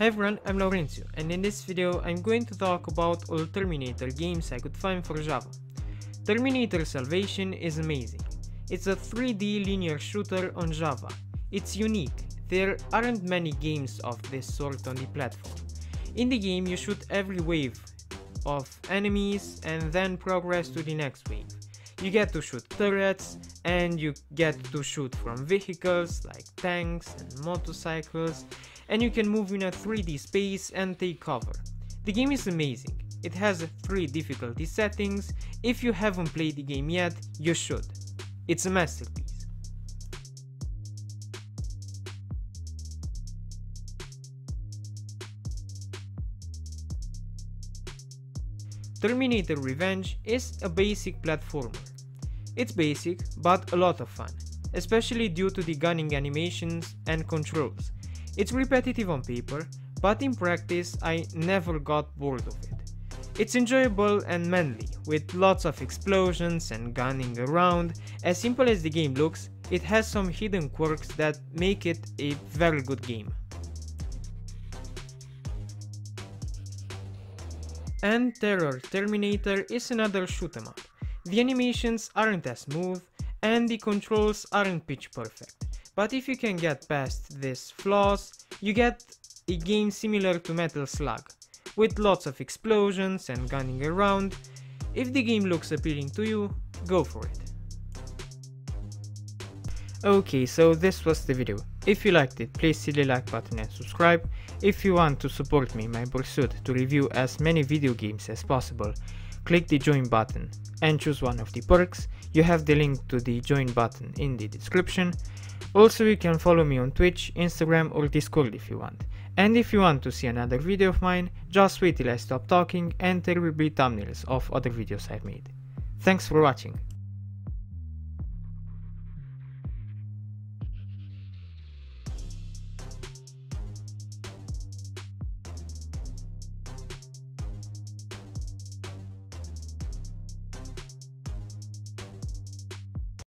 Hi everyone, I'm Laurentiu and in this video I'm going to talk about all Terminator games I could find for Java. Terminator Salvation is amazing. It's a 3D linear shooter on Java. It's unique, there aren't many games of this sort on the platform. In the game you shoot every wave of enemies and then progress to the next wave. You get to shoot turrets and you get to shoot from vehicles like tanks and motorcycles and you can move in a 3D space and take cover. The game is amazing. It has 3 difficulty settings. If you haven't played the game yet, you should. It's a masterpiece. Terminator Revenge is a basic platformer. It's basic, but a lot of fun, especially due to the gunning animations and controls. It's repetitive on paper, but in practice I never got bored of it. It's enjoyable and manly, with lots of explosions and gunning around. As simple as the game looks, it has some hidden quirks that make it a very good game. And Terror Terminator is another shoot 'em up. The animations aren't as smooth, and the controls aren't pitch perfect. But if you can get past these flaws, you get a game similar to Metal Slug, with lots of explosions and gunning around. If the game looks appealing to you, go for it. Okay, so this was the video. If you liked it, please hit the like button and subscribe. If you want to support me in my pursuit to review as many video games as possible, click the join button and choose one of the perks. You have the link to the join button in the description. Also you can follow me on Twitch, Instagram or Discord if you want. And if you want to see another video of mine, just wait till I stop talking and there will be thumbnails of other videos I've made. Thanks for watching.